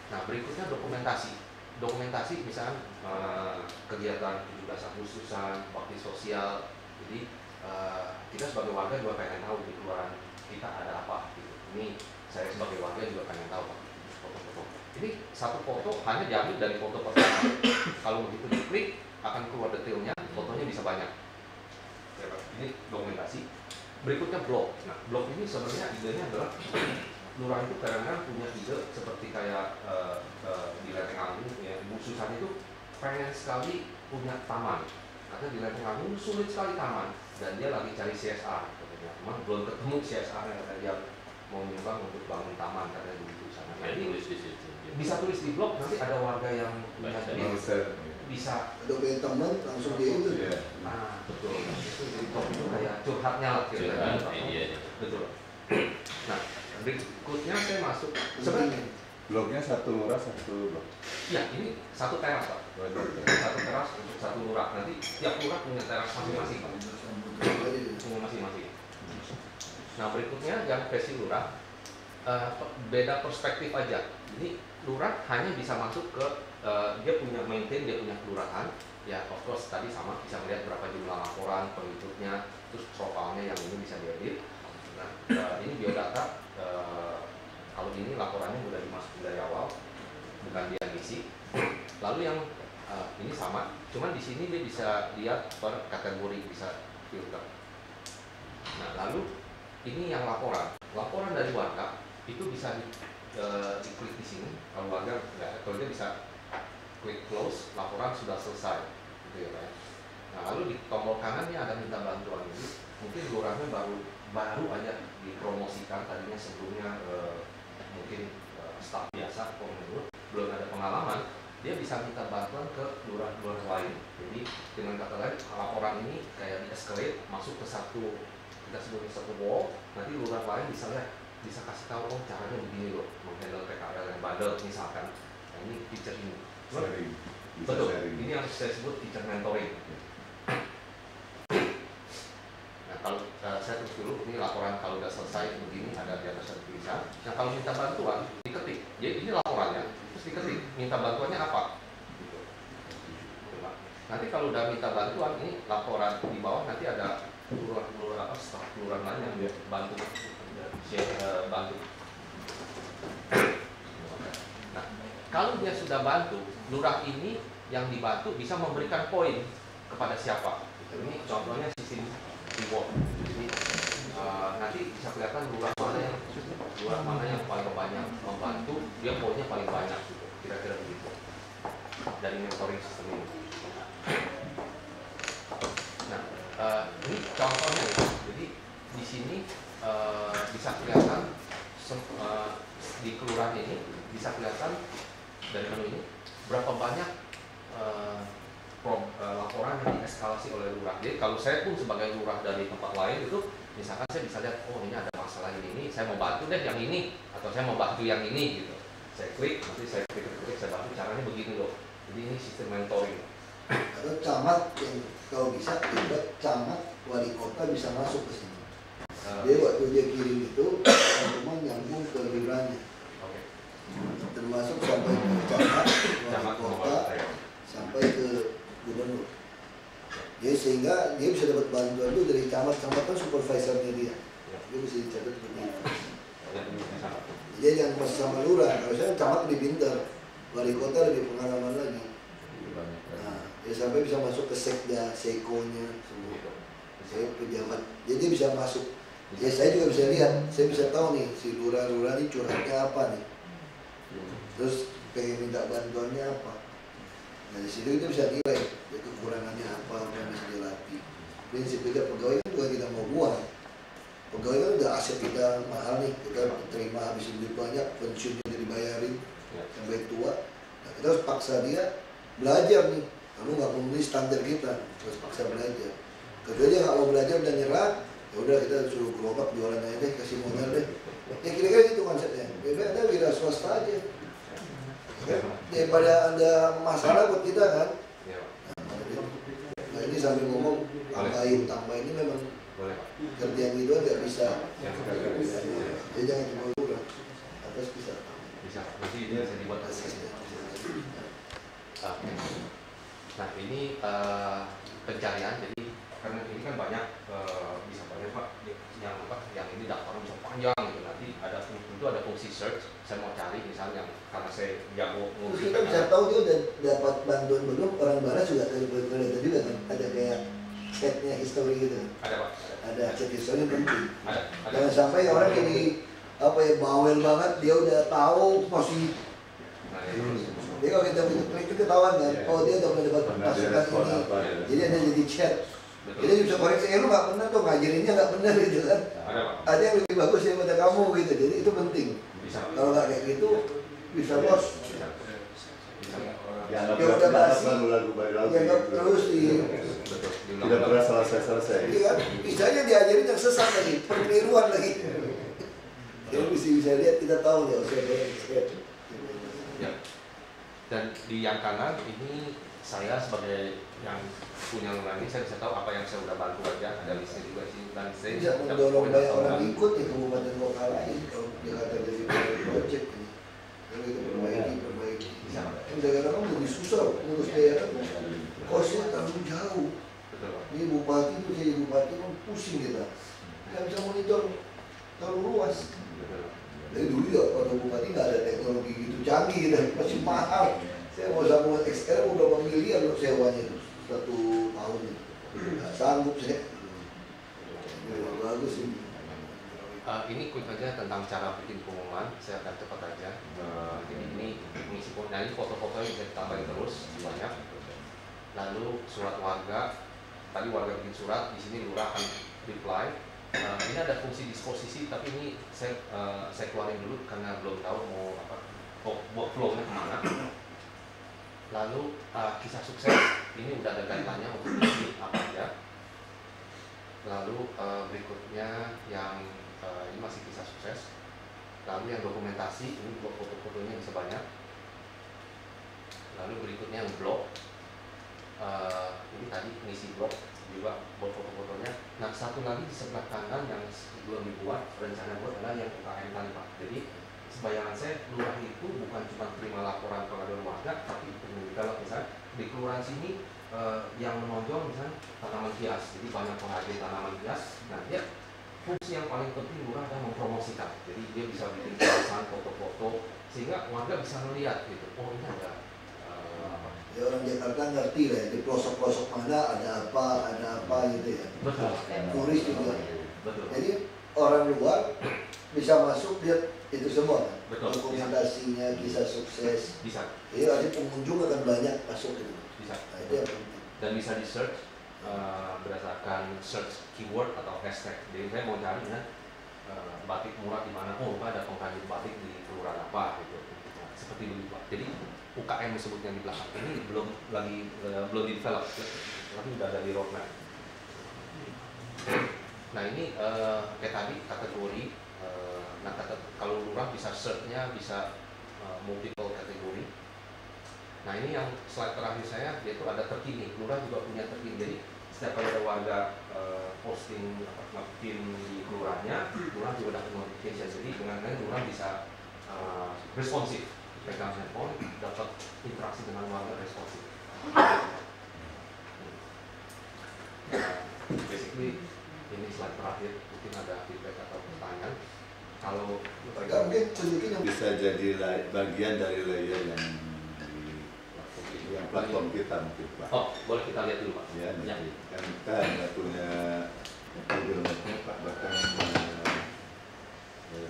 Nah berikutnya dokumentasi. Dokumentasi misalnya eh, kegiatan 17 Agustusan, bakti sosial. Jadi eh, kita sebagai warga juga pengen tahu di kelurahan kita ada apa. Gitu. Ini saya sebagai warga juga pengen tahu foto-foto. Ini satu foto hanya diambil dari foto pertama. Kalau begitu diklik akan keluar detailnya, fotonya bisa banyak. Ya. Ini dokumentasi berikutnya blog. Nah, blog ini sebenarnya idenya adalah lurah itu kadang-kadang punya ide seperti kayak eh, eh, di Lenteng Agung ya, Bu Susan itu pengen sekali punya taman. Karena di Lenteng Agung sulit sekali taman dan dia lagi cari CSR katanya. Cuma belum ketemu CSR yang kata dia mau nyumbang untuk bangun taman katanya begitu sana. Nah, Ya, ini tulis di situ. bisa tulis di blog nanti ada warga yang punya Baca. Bisa Ada punya teman langsung dia itu. Iya. ah betul itu di blog itu kayak curhatnya lah kira-kira. Curhat, iya. Betul. Nah, berikutnya saya masuk. Sebenarnya, Bloknya satu lurah satu blok. ya ini satu teras pak. Satu teras untuk satu lurah. Nanti tiap lurah punya teras masing-masing pak. Punya masing-masing. Nah berikutnya yang versi lurah eh, pe- beda perspektif aja. Jadi lurah hanya bisa masuk ke eh, dia punya maintain dia punya kelurahan. Ya of course tadi sama bisa melihat berapa jumlah laporan pengikutnya, terus profilnya yang ini bisa diedit. Nah eh, ini biodata eh, kalau ini laporannya udah dimasukin dari awal, bukan dia ngisi. Lalu yang eh, ini sama, cuman di sini dia bisa lihat per kategori bisa filter. Nah lalu ini yang laporan, laporan dari warga itu bisa di, eh, diklik di sini. Kalau warga nggak, kalau dia bisa klik close, laporan sudah selesai, gitu ya Pak. ya. Nah lalu di tombol kanan ini ada minta bantuan ini, mungkin lurahnya baru baru aja dipromosikan tadinya sebelumnya eh, mungkin eh, staf biasa komenur belum ada pengalaman dia bisa minta bantuan ke lurah-lurah lain jadi dengan kata lain laporan ini kayak di escalate masuk ke satu kita sebutnya satu wall nanti lurah lain bisa lihat bisa kasih tahu oh caranya begini loh menghandle PKL yang bandel misalkan nah, ini feature ini Sharing. Bisa betul sharing. ini yang saya sebut feature mentoring Nah, kalau eh, saya terus dulu, ini laporan kalau udah selesai begini ada di atas ada tulisan. Nah, kalau minta bantuan diketik. Jadi ini laporannya, terus diketik. Minta bantuannya apa? Gitu. Nanti kalau udah minta bantuan, ini laporan di bawah nanti ada lurah-lurah apa staf lurah lain yang bantu bantu. Nah, kalau dia sudah bantu, lurah ini yang dibantu bisa memberikan poin kepada siapa. Ini contohnya sistem reward. Jadi eh, nanti bisa kelihatan lurah mana yang lurah mana yang paling banyak membantu, dia poinnya paling banyak gitu. Kira-kira begitu. Dari mentoring sistem ini. Nah, eh, ini contohnya ya. Jadi di sini eh, bisa kelihatan eh, di kelurahan ini bisa kelihatan dari menu ini berapa banyak eh, pro- eh, laporan yang dieskalasi oleh lurah. Jadi kalau saya pun sebagai lurah dari tempat lain itu, misalkan saya bisa lihat, oh ini ada masalah ini, ini saya mau bantu deh yang ini, atau saya mau bantu yang ini gitu. Saya klik, nanti saya klik, klik, saya bantu caranya begini loh. Jadi ini sistem mentoring. atau camat yang kalau bisa juga camat wali kota bisa masuk ke sini dia waktu dia kirim itu teman nyambung ke Oke. termasuk sampai ke camat wali kota sampai ke gubernur. Jadi sehingga dia bisa dapat bantuan itu dari camat. Camat kan supervisornya dia. Ya. dia bisa dicatat seperti itu. Jadi yang pas sama lurah. Kalau saya camat lebih pintar. Wali kota lebih pengalaman lagi. Nah dia sampai bisa masuk ke sekda sekonya semua. Gitu. saya pejabat. Jadi dia bisa masuk ya saya juga bisa lihat. Saya bisa tahu nih si lurah-lurah ini curhatnya apa nih? Terus pengen minta bantuannya apa? Nah di situ kita bisa nilai ya, kekurangannya apa yang bisa dilatih. Prinsip kita pegawai kan bukan kita mau buang. Pegawai kan udah aset kita mahal nih kita terima habis duit banyak pensiunnya udah dibayarin Ya. sampai tua. Nah, kita harus paksa dia belajar nih. Kamu nggak memenuhi standar kita terus paksa belajar. Kedua dia nggak mau belajar dan nyerah ya udah kita suruh gerobak jualan aja deh kasih modal deh. Ya kira-kira gitu konsepnya. Bebek ada wira swasta aja. Ya, kan? daripada ada masalah buat kita kan? Ya, Pak. nah ini sambil ngomong tambahin tambahin ini memang kerjaan gitu nggak bisa. Ya, jadi jangan cuma lurah atas bisa. Bisa. Nanti ini bisa dibuat. Asesnya. Nah ini eh, pencarian jadi karena ini kan banyak eh, bisa banyak pak yang apa yang ini daftarnya bisa panjang gitu. Nanti ada tentu ada fungsi search saya mau cari misalnya karena saya jago ngurus kita bisa tahu dia udah dapat bantuan belum orang barat juga kelihatan juga kan? Ada kayak chatnya history gitu. Ada pak. Ada ada chat history penting ada ada. Jangan sampai orang jadi apa ya bawel banget dia udah tahu masih dia kalau kita klik itu ketahuan kan Iya. oh dia udah pernah dapat masukan ini apa ya. jadi ada jadi chat betul jadi bisa koreksi eh lu nggak benar tuh ngajarinnya nggak benar gitu kan ada yang lebih bagus daripada kamu gitu jadi itu penting bisa kalau nggak kayak gitu bisa bos bisa Dianggap Ya udah dianggap basi. ya nggak gitu. terus di betul Tidak pernah selesai-selesai. Iya kan? Bisa aja diajarin yang sesat lagi, peniruan lagi. Jadi bisa bisa lihat kita tahu nih, oke, oke, oke. Ya. Dan di yang kanan ini saya sebagai yang punya lurah ini saya bisa tahu apa yang saya udah bantu aja. Ada listnya juga sih dan saya bisa mendorong banyak orang ikut di kabupaten kota lain kalau Jakarta jadi project ini. Kalau itu perbaiki perbaiki. Kan daerah kan lebih susah ngurus daerah kosnya terlalu jauh. Ini bupati itu jadi bupati kan pusing kita. Nggak bisa monitor terlalu luas. Betul Jadi dulu ya pada bupati nggak ada teknologi gitu canggih gitu, masih mahal. Saya mau sambungan XR berapa miliar loh sewanya itu satu tahun itu. Nggak sanggup saya. Ya, bagus sih. Eh, ini quick aja tentang cara bikin pengumuman, saya akan cepat aja. Eh, jadi ini mengisi nah ini foto-foto yang bisa ditambahin terus banyak. Lalu surat warga, tadi warga bikin surat, di sini lurah akan reply. Eh, ini ada fungsi disposisi, tapi ini saya eh, saya keluarin dulu karena belum tahu mau apa, oh, workflow-nya ke mana. Lalu eh, kisah sukses, ini udah ada guideline-nya untuk isi apa aja. Lalu eh, berikutnya yang eh, ini masih kisah sukses. Lalu yang dokumentasi ini foto-fotonya bisa banyak. Lalu berikutnya yang blog. Eh, ini tadi ngisi blog juga buat foto-fotonya. Nah satu lagi di sebelah kanan yang belum dibuat rencana buat adalah yang UKM tanpa. Jadi sebayangan saya lurah itu bukan cuma terima laporan pengaduan warga, tapi kalau misalnya di kelurahan sini eh, yang menonjol misalnya tanaman hias, jadi banyak pengrajin tanaman hias. Nah dia fungsi yang paling penting lurah adalah mempromosikan. Jadi dia bisa bikin tulisan, foto-foto, sehingga warga bisa melihat gitu. Oh ini ada? Ya orang Jakarta ngerti lah ya, di pelosok-pelosok mana ada apa, ada apa gitu ya. Betul, Turis juga. betul. Jadi orang luar bisa masuk lihat itu semua kan. Betul. Dokumentasinya, kisah sukses. Bisa, Jadi nanti pengunjung akan banyak masuk gitu. bisa. Nah itu yang penting. Dan bisa di search eh, berdasarkan search keyword atau hashtag. Jadi saya mau cari ya eh, batik murah di mana? Oh, ada pengrajin batik di kelurahan apa gitu. Nah, seperti begitu. Jadi UKM disebutnya di belakang ini belum lagi eh, belum di develop, tapi udah ada di roadmap. Nah ini eh, kayak tadi kategori, eh, nah kata, kalau lurah bisa search-nya bisa eh, multiple kategori. Nah ini yang slide terakhir saya yaitu ada terkini. Lurah juga punya terkini. Jadi setiap kali ada warga eh, posting bikin di kelurahannya, lurah juga dapat notification. Jadi dengan kan lurah bisa eh, responsif, pegang handphone, dapat interaksi dengan warga responsif. Nah, basically ini slide terakhir mungkin ada feedback atau pertanyaan. Kalau mungkin tunjukin yang bisa jadi bagian dari layer yang di yang platform kita mungkin Pak. oh boleh kita lihat dulu pak. Ya, Ya. kan kita nggak punya Pak bahkan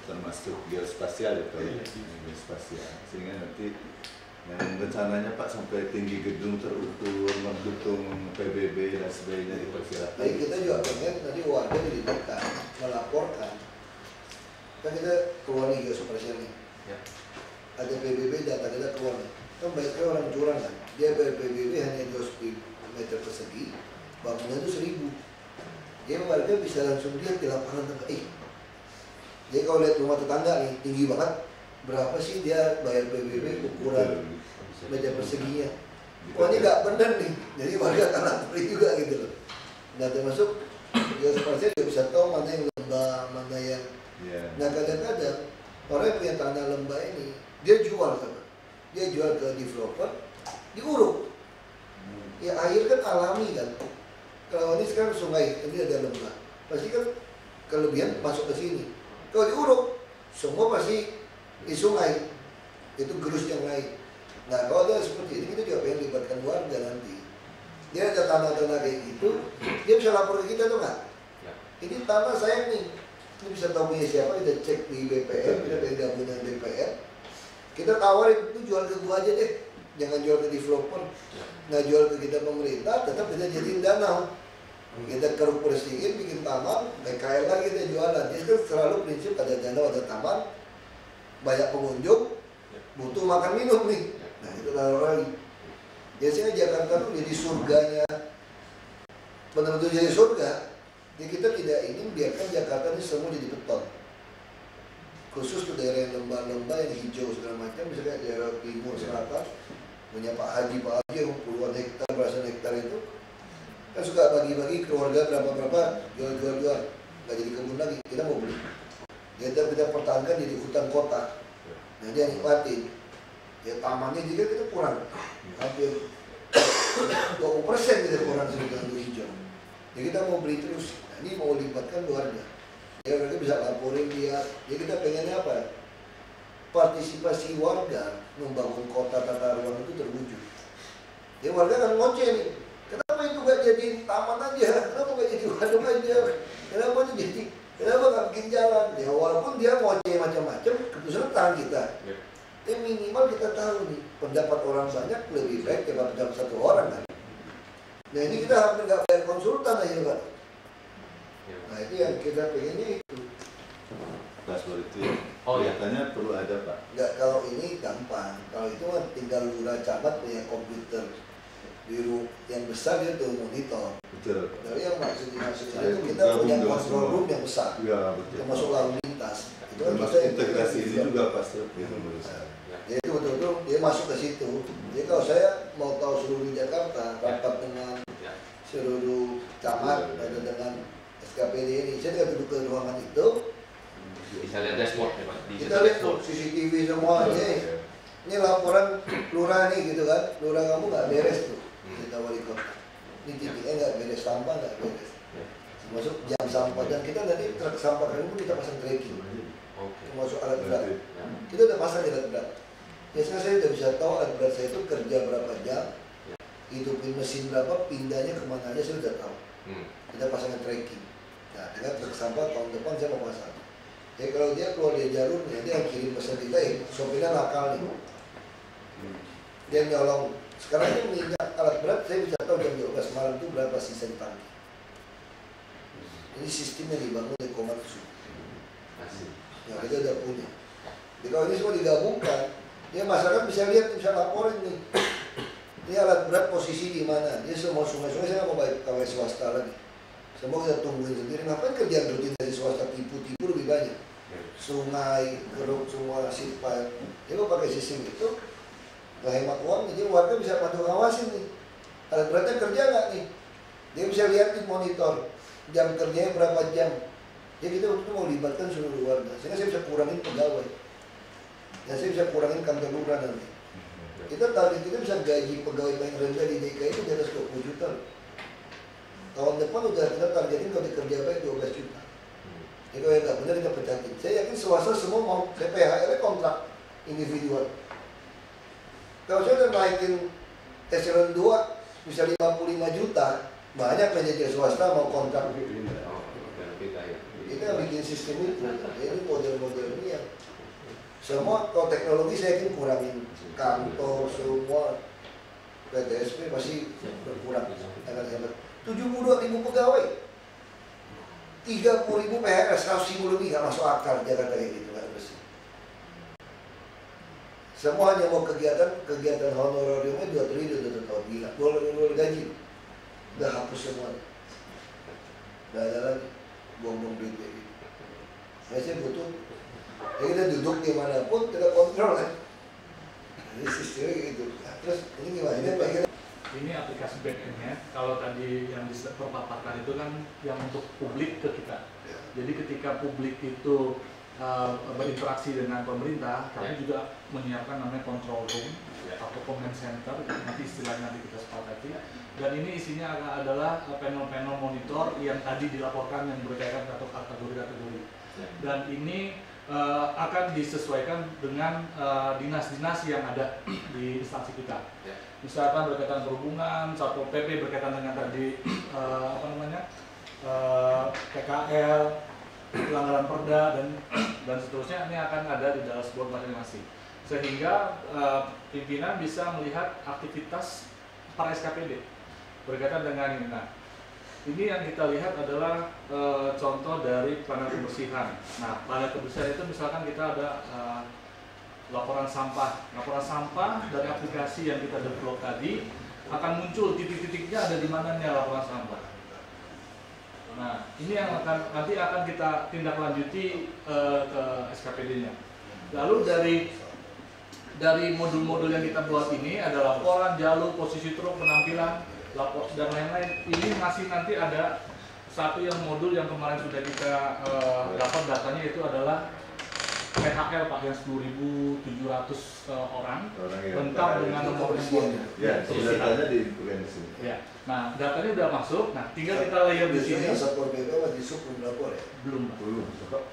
termasuk geospasial ya Pak ya, geospasial sehingga nanti yang rencananya Pak sampai tinggi gedung terukur, mendukung PBB dan sebagainya diperkirakan. Baik kita juga pengen tadi warga dilibatkan, melaporkan. Kan kita keluar nih geospasial nih. Ya. Ada PBB data kita keluar nih. Kan banyak sekali orang curang kan. Dia PBB hanya 200 meter persegi, bangunnya itu seribu. Dia warga bisa langsung lihat di lapangan tengah. Eh, jadi kalau lihat rumah tetangga nih tinggi banget, berapa sih dia bayar PBB ukuran meja perseginya? Wah ini nggak benar nih, jadi warga akan lapor juga gitu loh. Nah termasuk geospasial dia bisa tahu mana yang lembah, mana yang Ya. Nah kadang-kadang orang yang punya tanah lembah ini dia jual kan, dia jual ke developer, diuruk. Ya air kan alami kan. Kalau ini sekarang sungai, ini ada lembah, pasti kan kelebihan masuk ke sini. Kalau diuruk, semua pasti di sungai. Itu gerus yang lain. Nah kalau ada seperti ini kita juga pengen libatkan warga nanti. Dia ada tanah-tanah kayak gitu, dia bisa lapor ke kita tuh nggak? Ya. Ini tanah saya nih, ini bisa tahu punya siapa, kita cek di BPM, kita pengen gabung dengan BPM. Kita tawarin, itu jual ke gua aja deh, jangan jual ke developer. Nggak jual ke kita pemerintah, tetap kita jadiin danau. Kita keruk bersihin, bikin taman, BKL lagi kita jualan. Jadi kan selalu prinsip ada danau, ada taman, banyak pengunjung, butuh makan minum nih. Nah itu taruh lagi. Biasanya Jakarta tuh jadi surganya, benar-benar jadi surga. Jadi kita tidak ingin biarkan Jakarta ini semua jadi beton. Khusus ke daerah yang lembah-lembah yang hijau segala macam, misalnya daerah timur selatan, punya Pak Haji Pak Haji yang puluhan hektar belasan hektar itu kan suka bagi-bagi keluarga berapa berapa jual jual jual nggak jadi kebun lagi kita mau beli. Kita kita pertahankan jadi hutan kota. Nah dia nikmatin. Ya tamannya juga kita kurang. Hampir 20 persen kita kurang sebagai hijau. Ya kita mau beli terus. Nah, ini mau libatkan keluarga. Ya mereka bisa laporin dia. Ya kita pengennya apa? Partisipasi warga membangun kota tata ruang itu terwujud. Ya warga kan ngoceh nih kenapa itu gak jadi taman aja kenapa gak jadi waduk aja kenapa itu jadi kenapa gak bikin jalan ya walaupun dia ngoceh macam-macam keputusan tangan kita Ya. ya minimal kita tahu nih pendapat orang banyak lebih baik daripada pendapat satu orang kan nah ini kita hampir gak bayar konsultan aja pak Ya. nah itu yang kita pengennya itu Dashboard itu ya. Oh, iya. Kelihatannya perlu ada Pak. Enggak, kalau ini gampang. Kalau itu kan tinggal lurah camat punya komputer biru yang besar dia tuh monitor. Betul. Dari yang maksud maksudnya Saya itu kita punya control room yang besar, Iya betul. termasuk lalu lintas. Itu kan yang integrasi ini juga pasti itu menurut saya. Ya itu betul-betul dia masuk ke situ. Jadi kalau saya mau tahu seluruh Jakarta, rapat dengan Ya. seluruh camat Ya, ya, ya. atau dengan SKPD ini, saya tinggal duduk ke ruangan itu, Bisa lihat dashboard ya Pak. Kita lihat. CCTV semua, ini ya. ini laporan lurah nih gitu kan lurah kamu nggak beres tuh Hmm. kita wali kota. Ini titiknya nggak beres sampah nggak beres Ya. termasuk jam sampah. Dan kita nanti truk sampah kami pun kita pasang tracking. Termasuk alat berat. Ya. kita udah pasang alat berat. Biasanya saya udah bisa tahu alat berat saya itu kerja berapa jam Ya. hidupin mesin berapa pindahnya ke mana aja saya udah tahu. Hmm. kita pasangin tracking. Nah dengan truk sampah tahun depan saya mau pasang. Jadi kalau dia keluar dari jalur ya dia kirim pesan kita ya sopirnya nakal nih. Dia nyolong sekarang ini minyak alat berat saya bisa tahu jam 12 malam itu berapa sisa di tangki ini sistemnya dibangun dari Komatsu ya kita udah punya. Jadi kalau ini semua digabungkan ya masyarakat bisa lihat bisa laporin nih. Ini alat berat posisi di mana? Dia semua sungai-sungai saya mau baik kawai swasta lagi. Semua kita tungguin sendiri. Ngapain kerjaan rutin dari swasta tipu-tipu lebih banyak? Sungai, keruk semua sipal. Jadi kalau pakai sistem itu nggak hemat uang, jadi warga bisa bantu ngawasin nih. Alat beratnya kerja nggak nih? Dia bisa lihat di monitor jam kerjanya berapa jam. Jadi kita waktu itu mau libatkan seluruh warga, sehingga saya bisa kurangin pegawai. Dan saya bisa kurangin kantor lurah nanti. Kita target kita bisa gaji pegawai paling rendah di DKI itu di atas 20 juta. Tahun depan udah kita targetin kalau dikerja baik 12 juta. Jadi kalau yang nggak benar kita pecatin. Saya yakin swasta semua mau PHL kontrak individual. Kalau saya udah naikin eselon 2 bisa 55 juta, banyak manajer swasta mau kontrak. Oh, kita ya. Kita bikin sistem itu. Ini model-model ini yang semua kalau teknologi saya yakin kurangin kantor semua PTSP pasti berkurang akan hebat. 72 ribu pegawai 30 ribu PHS, 100 ribu lebih nggak masuk akal Jakarta kayak gitu Semua hanya mau kegiatan kegiatan honorariumnya dua triliun udah tahun gila, dua triliun gaji, udah hapus semua, nggak ada lagi. Buang-buang duit kayak gitu. Saya sih butuh, ya kita duduk di mana pun kita kontrol kan. Jadi sistemnya gitu. Nah, terus ini gimana? Ini pengen ini aplikasi backendnya. Kalau tadi yang diperpaparkan itu kan yang untuk publik ke kita. Jadi ketika publik itu uh, berinteraksi dengan pemerintah kami Ya. juga menyiapkan namanya control room Ya. atau command center nanti istilahnya nanti kita sepakati dan ini isinya adalah- uh, panel-panel monitor yang tadi dilaporkan yang berkaitan atau kategori-kategori Ya. dan ini uh, akan disesuaikan dengan uh, dinas-dinas yang ada di instansi kita Ya. misalkan berkaitan perhubungan, satpol pp berkaitan dengan tadi eh, apa namanya eh, PKL, pelanggaran perda dan dan seterusnya ini akan ada di dashboard masing-masing sehingga eh, pimpinan bisa melihat aktivitas para SKPD berkaitan dengan ini. Nah, ini yang kita lihat adalah eh, contoh dari panel kebersihan. Nah, panel kebersihan itu misalkan kita ada eh, laporan sampah. Laporan sampah dari aplikasi yang kita develop tadi akan muncul titik-titiknya ada di mana nih laporan sampah. Nah, ini yang akan nanti akan kita tindak lanjuti eh, ke SKPD-nya. Lalu dari dari modul-modul yang kita buat ini ada laporan, jalur, posisi truk, penampilan, lapor dan lain-lain. Ini masih nanti ada satu yang modul yang kemarin sudah kita eh, dapat datanya itu adalah PHL Pak yang 10.700 eh, orang lengkap dengan nomor handphonenya. Ya, datanya di bukan di sini. Ya. Nah, datanya udah masuk. Nah, tinggal kita layer di sini. yang satpol pp masih sub belum lapor ya. Belum. Dulu.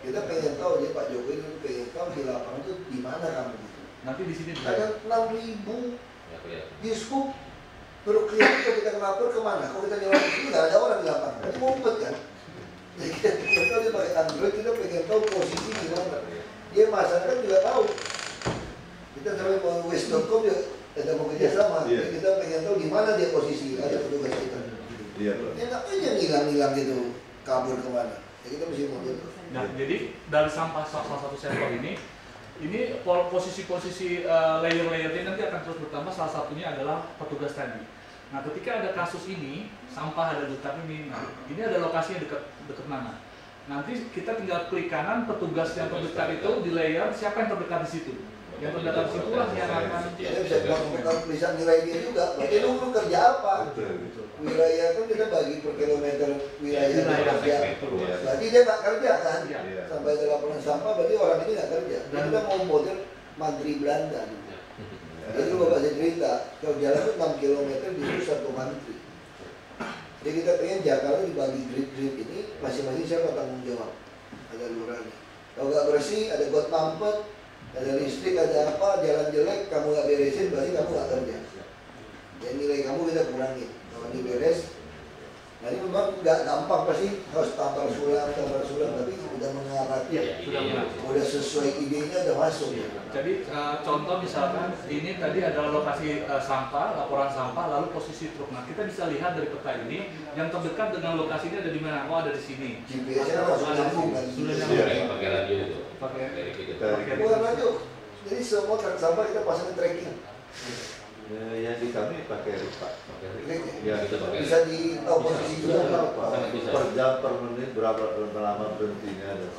Kita pengen tahu ya Pak Jokowi itu pengen tahu di lapangan itu di mana kamu gitu. Nanti di sini Ada enam ribu Ya, di sub baru kelihatan kalau kita lapor ke mana? Kalau kita nyelap itu nggak ada orang di lapangan. Itu ngumpet kan. Jadi kita pengen tahu dia pakai Android kita pengen tahu posisi di mana. Dia masyarakat juga tahu. Kita sampai mau west.com juga ada mau kerjasama. Iya. Jadi kita pengen tahu di mana dia posisi ada petugas kita. Iya, Pak. Ya ngapain yang hilang-hilang gitu kabur ke mana? Ya kita mesti mau gitu. Nah, jadi dari sampah salah satu sampel ini ini pol- posisi-posisi eh, layer-layernya nanti akan terus bertambah salah satunya adalah petugas tadi. Nah, ketika ada kasus ini, sampah ada dekat ini, nah, ini ada lokasinya dekat dekat mana? Nanti kita tinggal klik kanan petugas yang terdekat itu di layer siapa yang terdekat di situ. Yang terdekat di situ lah yang akan Dia bisa melakukan tulisan nilai dia juga. Berarti lu lu kerja apa? Betul. Wilayah kan kita bagi per kilometer wilayah dia Wilayah. kerja. Berarti dia nggak kerja kan? Iya. Sampai ada laporan sampah berarti orang ini nggak kerja. Dan kita mau model mantri Belanda. Jadi lu bapak saya cerita, kalau jalan itu 6 km di satu mantri. Jadi kita pengen Jakarta dibagi grid-grid ini masing-masing siapa tanggung jawab. Ada lurahnya. Kalau nggak bersih, ada got mampet, ada listrik, ada apa, jalan jelek, kamu nggak beresin, berarti kamu nggak kerja. Dan nilai kamu kita kurangi. Kalau diberes, nah ini memang nggak gampang pasti harus tambal sulam, tambal sulam, tapi udah mengarah, Iya, sudah mulai. udah sesuai idenya udah masuk. Iya. Jadi eh, contoh misalkan ini tadi adalah lokasi eh, sampah, laporan sampah, lalu posisi truk. Nah kita bisa lihat dari peta ini yang terdekat dengan lokasi ini ada di mana? Oh ada di sini. GPS-nya langsung Ada di nyambung sini. kan. Sudah Iya. nyambung. Pakai radio itu. Pakai Bukan radio. Jadi semua truk sampah kita pasang tracking. Ya, yang di kami pakai ripa. Ya, Kita pakai. Bisa di tahu posisi juga bisa. Per jam, per menit, berapa berapa lama berhentinya dan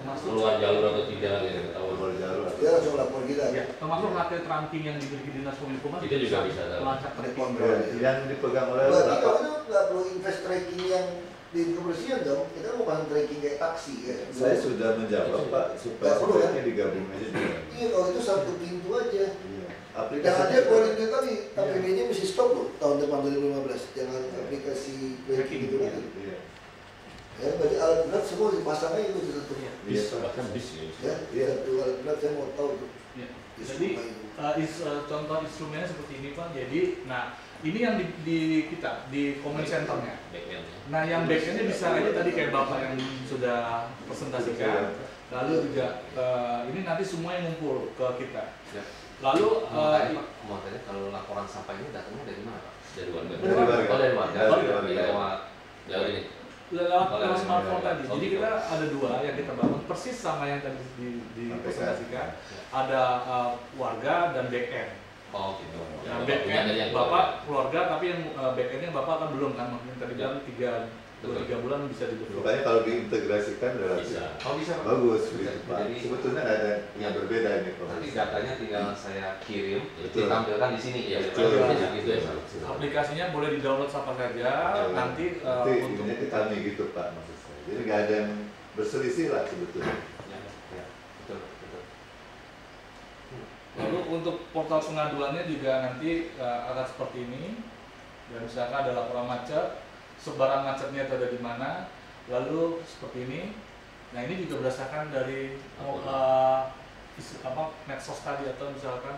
termasuk Keluar jalur atau tidak gitu. Tahu. awal jalur. Dia langsung lapor kita. ya, termasuk hasil ranking yang dimiliki dinas kominfo Itu juga bisa melacak tracking. kontrol. Ya, yang dipegang oleh Berarti itu nggak perlu invest tracking yang di kebersihan dong. Kita mau pasang tracking kayak taksi ya. Saya sudah menjawab Pak supaya kan? sebaiknya digabung aja. Iya kalau itu satu pintu aja. Iya. Jangan Aplikasi dia keluarin duit lagi, APBD mesti stop loh tahun depan 2015. Jangan aplikasi tracking itu lagi. Iya. Ya, berarti alat berat semua dipasang aja itu satu. Iya. Iya, Pak. Bahkan bis ya. Ya, Iya. satu alat berat saya mau tahu tuh. Ya. Di Jadi eh, is- eh, contoh instrumennya seperti ini Pak. Jadi, nah ini yang di, di kita di comment centernya. Backend. Nah yang backendnya bisa aja tadi kayak bapak yang sudah presentasikan. Lalu juga eh, ini nanti semua yang ngumpul ke kita. Lalu Mau eh, tanya tanya kalau laporan sampah ini datangnya dari mana Pak? Dari warga. Dari warga. Oh dari warga. Dari Dari warga. Lewat lewat ini. lewat Oh, lewat lewat smartphone tadi. Jadi Oh, kita ada dua yang kita bangun persis sama yang tadi di- dipresentasikan. Ya. Ada eh, warga dan backend. Oh gitu. Ya, Nah dari yang bapak keluarga. tapi yang eh, backendnya bapak kan belum kan mungkin tadi Ya. bilang tiga. Tiga bulan bisa didevelop. Makanya kalau diintegrasikan relatif bisa. Oh bisa Pak. bagus Bisa. gitu Pak. Jadi Sebetulnya nggak ada yang berbeda ini Pak. nanti datanya tinggal saya kirim, Betul. ditampilkan di sini ya. Betul. Jadi gitu ya. Pak. Aplikasinya boleh di-download siapa saja Betul. nanti eh, Nanti untuk ininya ke kami gitu Pak maksud saya. Jadi nggak ada yang berselisih lah sebetulnya. Ya, ya. Betul, betul. Lalu untuk portal pengaduannya juga nanti eh, akan seperti ini. Dan misalkan ada laporan macet, sebaran macetnya itu ada di mana, lalu seperti ini. Nah ini juga berdasarkan dari is- apa medsos tadi atau misalkan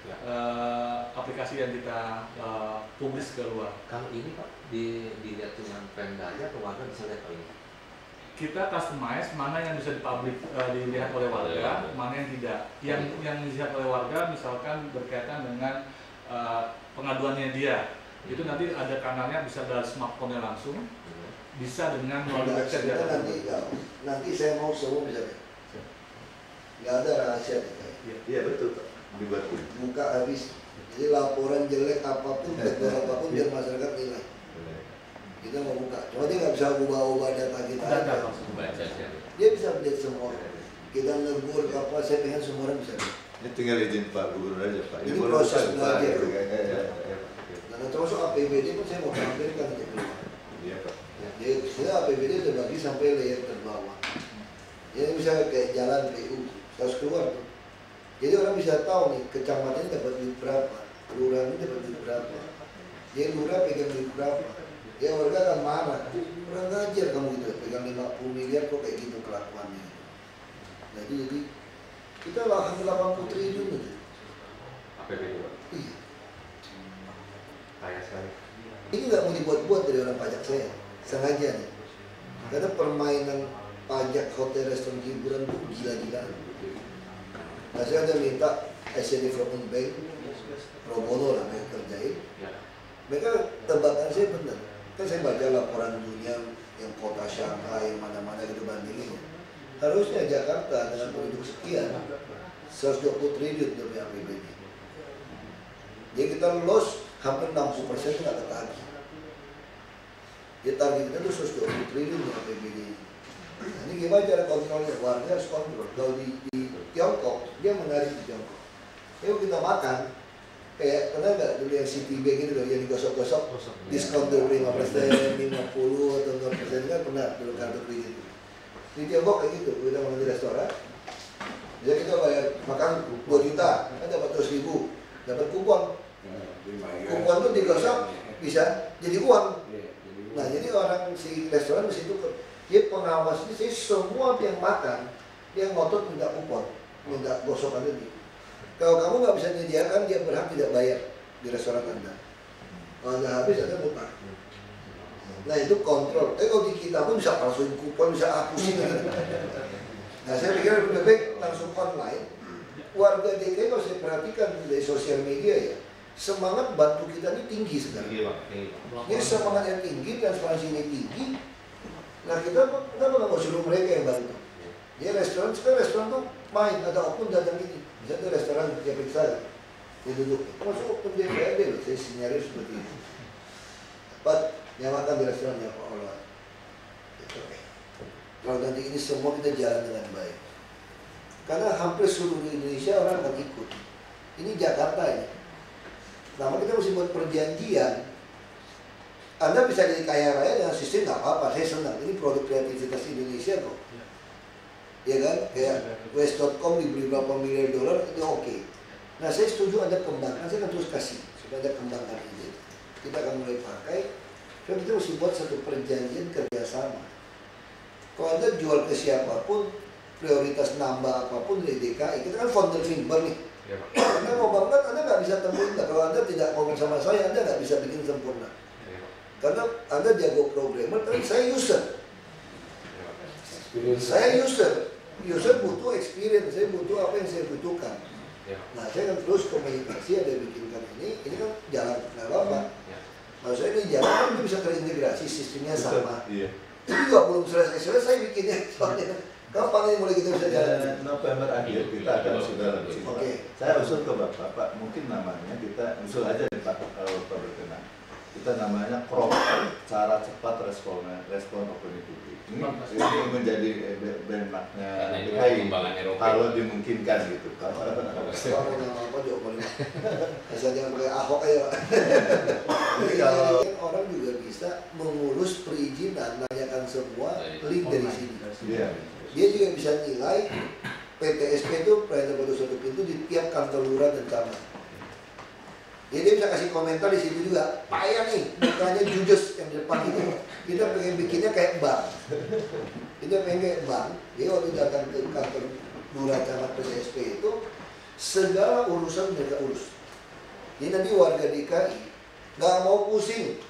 Ya. eh, aplikasi yang kita eh, publis ke luar. Kalau ini Pak di dilihat dengan Pemda aja atau warga bisa lihat ini? Kita customize mana yang bisa dipublik eh, dilihat oleh warga, mana yang tidak. Yang yang dilihat oleh warga misalkan berkaitan dengan eh, pengaduannya dia. Itu nanti ada kanalnya bisa dari smartphone-nya langsung, bisa dengan melalui website dia. nanti ya, nanti saya mau semua bisa. Nggak ada rahasia kita. Iya betul Pak. Dibuat ini. Buka habis. Jadi laporan jelek apa pun, tegur apa pun biar masyarakat nilai. Kita mau buka. Cuma dia nggak bisa ubah-ubah data kita. Data aja. langsung. Baca. Dia bisa lihat semua. Kita negur apa, saya pengen semua orang bisa. Ini tinggal izin Pak Gubernur aja Pak. Ini boleh proses belajar. Ya, ya, ya, ya, Nah, termasuk APBD pun saya mau tampilkan di keluar. Iya Pak. Ya, Jadi sebenarnya APBD terbagi sampai layer terbawah. Jadi misalnya kayak jalan PU harus keluar tuh. Jadi orang bisa tahu nih kecamatan dapat duit berapa, kelurahan ini dapat duit berapa. Dia lurah pegang duit berapa. Ya warga akan marah. Kurang ngajar kamu gitu, pegang 50 miliar kok kayak gitu kelakuannya. Nah, Jadi jadi kita lah hampir 80 triliun gitu. APBD Pak. Iya. Kaya sekali. Ini nggak mau dibuat-buat dari orang pajak saya, sengaja nih. Karena permainan pajak hotel restoran hiburan itu gila-gilaan. Nah saya ada minta Asian Development Bank, pro bono lah yang kerjain. Mereka tebakan saya benar. Kan saya baca laporan dunia yang kota Shanghai, mana-mana gitu bandinginnya. Harusnya Jakarta dengan penduduk sekian, 120 triliun dari APBD. Jadi kita lolos hampir 60 persen nggak ketagih. Ya target kita tuh 120 triliun di APBD. Nah, ini gimana cara kontrolnya? Warga harus kontrol. Kalau di, di Tiongkok, dia menarik di Tiongkok. Yuk kita makan, kayak pernah nggak dulu yang Citibank itu loh, yang digosok-gosok, diskon dulu 5 persen, 50 atau 6 persen kan pernah dulu kartu kredit. Di Tiongkok kayak gitu, kita makan di restoran, jadi kita bayar makan 2 juta, kan dapat 200 ribu, dapat kupon. Kupon tuh digosok bisa jadi uang. Nah jadi orang si restoran di situ dia pengawas ini sih semua yang makan dia ngotot minta kupon, minta gosokan ini. Kalau kamu nggak bisa menyediakan dia berhak tidak bayar di restoran anda. Kalau nggak habis anda mutar. Nah itu kontrol. Eh kalau di kita pun bisa palsuin kupon, bisa hapusin. Nah saya pikir lebih baik langsung online. Warga DKI kalau saya perhatikan dari sosial media ya, semangat bantu kita ini tinggi sekarang. Tinggi Pak, tinggi Pak. Ini semangat yang tinggi, transparansi ini tinggi. Nah kita kenapa nggak mau suruh mereka yang bantu? Ya restoran, sekarang restoran tuh main, ada oknum datang ini. Misalnya tuh restoran dia periksa, dia duduk. Masuk oknum DPRD loh, saya sinyarir seperti itu. Pak, yang makan di restoran ya Pak Allah. Itu oke. Kalau nanti ini semua kita jalan dengan baik. Karena hampir seluruh Indonesia orang akan ikut. Ini Jakarta ini. Nah, kita mesti buat perjanjian anda bisa jadi kaya raya dengan sistem nggak apa-apa, saya senang. Ini produk kreativitas Indonesia kok. Ya kan? Kayak West.com dibeli berapa miliar dolar itu oke. Nah saya setuju Anda kembangkan, saya akan terus kasih supaya Anda kembangkan ide. Kita akan mulai pakai. Tapi kita mesti buat satu perjanjian kerjasama. Kalau Anda jual ke siapa pun, prioritas nambah apa pun dari DKI, kita kan founder Finber nih. Ya Pak. Anda mau banget, Anda nggak bisa temuin. Kalau Anda tidak ngomong sama saya, Anda nggak bisa bikin sempurna. Ya Pak. Karena Anda jago programmer, tapi saya user. Ya Pak. Saya user. User butuh experience, saya butuh apa yang saya butuhkan. Ya. Nah, saya kan terus komunikasi, ada yang bikinkan ini, ini kan jalan nggak apa-apa. Ya. Maksudnya ini jalan kan bisa terintegrasi, sistemnya sama. Iya. Itu juga belum selesai-selesai bikinnya. Soalnya kapan ini mulai kita bisa jalan? Dan November akhir kita akan sudah. Pak. Oke. Saya usul ke Bapak, Pak mungkin namanya kita usul aja nih Pak kalau Bapak berkenan. Kita namanya CROP, cara cepat respon respon opportunity. Ini, ini menjadi eh, benchmarknya DKI kalau dimungkinkan gitu Pak. Kalau nama apa juga boleh. Asal jangan kayak Ahok aja. Kalau Kan orang juga bisa mengurus perizinan, nanyakan semua link dari sini. Iya. Dia juga bisa nilai PTSP itu pelayanan pada suatu pintu di tiap kantor lurah dan camat. Jadi dia bisa kasih komentar di situ juga. Payah nih, bukannya judes yang di depan itu. Kita pengen bikinnya kayak bank. Kita pengen kayak bank. Dia waktu datang ke kantor lurah camat PTSP itu segala urusan mereka urus. Jadi nanti warga DKI nggak mau pusing.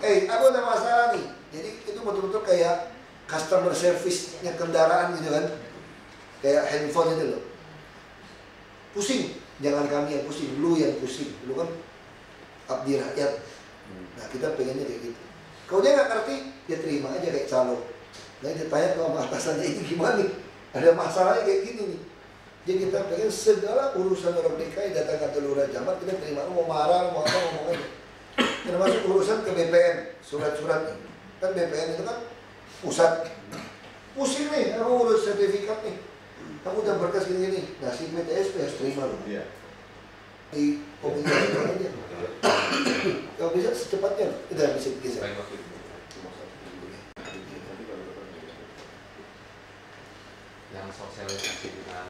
Eh, aku ada masalah nih. Jadi itu betul-betul kayak customer service-nya kendaraan gitu kan. Kayak handphone itu loh. Pusing, jangan kami yang pusing, lu yang pusing. Lu kan abdi rakyat. Nah, kita pengennya kayak gitu. Kalau dia nggak ngerti, dia terima aja kayak calo. Nah, dia tanya ke atasannya ini gimana nih? Ada masalahnya kayak gini nih. Jadi kita pengen segala urusan orang DKI datang ke lurah camat kita terima mau marah mau apa ngomong aja. Termasuk urusan ke BPN surat-surat nih. Kan BPN itu kan pusat. Pusing nih, aku urus sertifikat nih. kamu udah berkas gini-gini, nah si PTSP harus terima loh. Iya. Di komunikasi aja. Kalau bisa secepatnya, udah bisa bisa. Yang sosialisasi dengan